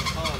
Oh.